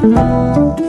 Música